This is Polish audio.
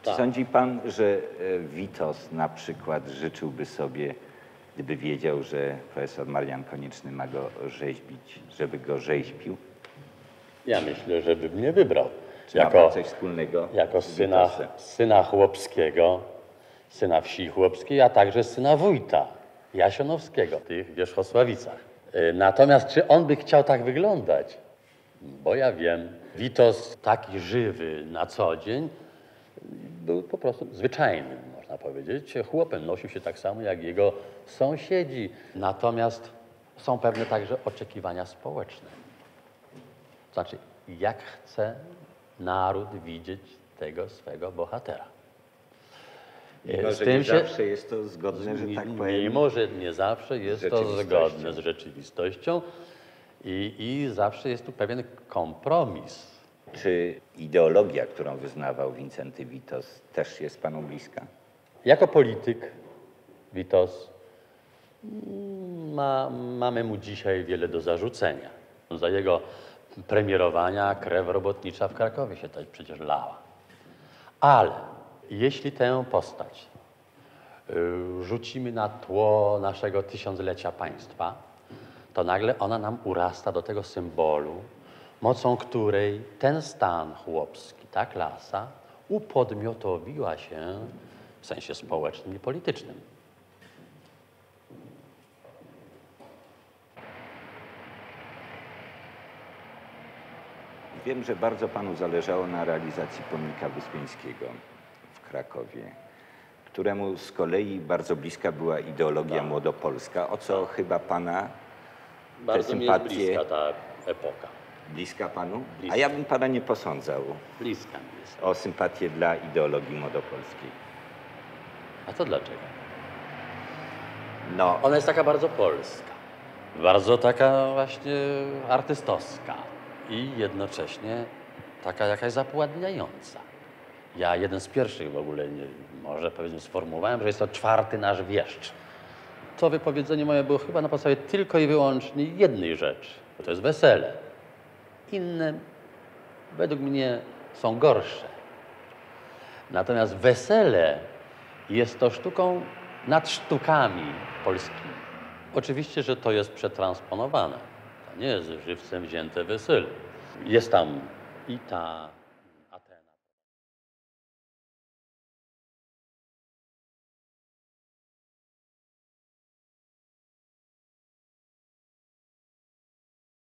Czy Tak. sądzi pan, że e, Witos na przykład życzyłby sobie, gdyby wiedział, że profesor Marian Konieczny ma go rzeźbić, żeby go rzeźbił? Ja myślę, że bym nie wybrał. Czy Jako, coś wspólnego jako syna, Witosem? syna chłopskiego, syna wsi chłopskiej, a także syna wójta Jasionowskiego w tych Wierzchosławicach. Y, Natomiast czy on by chciał tak wyglądać? Bo ja wiem, Witos taki żywy na co dzień był po prostu zwyczajnym, można powiedzieć. Chłopem nosił się tak samo jak jego sąsiedzi. Natomiast są pewne także oczekiwania społeczne. Znaczy, jak chce naród widzieć tego swego bohatera. Mimo, Z że tym nie się- zawsze jest to zgodne, że tak powiem. Mimo, że nie zawsze jest to zgodne z rzeczywistością i, i zawsze jest tu pewien kompromis. Czy ideologia, którą wyznawał Wincenty Witos, też jest panu bliska? Jako polityk Witos mm, ma, mamy mu dzisiaj wiele do zarzucenia. Za jego premierowania krew robotnicza w Krakowie się też przecież lała. Ale jeśli tę postać y, rzucimy na tło naszego tysiąclecia państwa, to nagle ona nam urasta do tego symbolu, mocą której ten stan chłopski, ta klasa, upodmiotowiła się w sensie społecznym i politycznym. Wiem, że bardzo panu zależało na realizacji pomnika Wyspiańskiego w Krakowie, któremu z kolei bardzo bliska była ideologia Tak. młodopolska, o co chyba pana Bardzo jest sympatie- bliska ta epoka. Bliska panu? Bliska. A ja bym pana nie posądzał Bliska mi jest. o sympatię dla ideologii młodopolskiej. A to dlaczego? No, Ona jest taka bardzo polska. Bardzo taka właśnie artystowska i jednocześnie taka jakaś zapładniająca. Ja jeden z pierwszych w ogóle, nie, może powiedzmy, sformułowałem, że jest to czwarty nasz wieszcz. To wypowiedzenie moje było chyba na podstawie tylko i wyłącznie jednej rzeczy. To jest wesele. Inne według mnie są gorsze. Natomiast wesele jest to sztuką nad sztukami polskimi. Oczywiście, że to jest przetransponowane. To nie jest żywcem wzięte wesele. Jest tam i ta